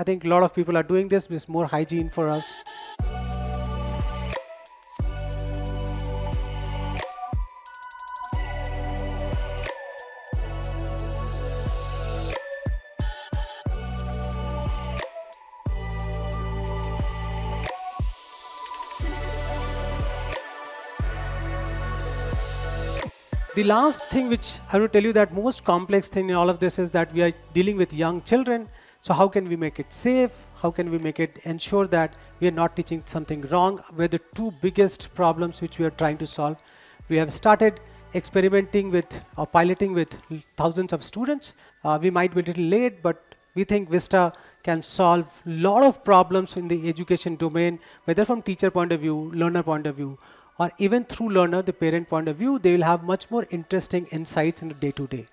I think a lot of people are doing this with more hygiene for us. The last thing which I will tell you that most complex thing in all of this is that we are dealing with young children. So how can we make it safe? How can we make it ensure that we are not teaching something wrong? Where the two biggest problems which we are trying to solve. We have started experimenting with or piloting with thousands of students. Uh, we might be a little late, but we think Vista can solve a lot of problems in the education domain, whether from teacher point of view, learner point of view, or even through learner, the parent point of view, they will have much more interesting insights in the day to day.